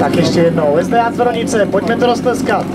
Tak ještě jednou. SDA Zvronice, pojďme to roztleskat.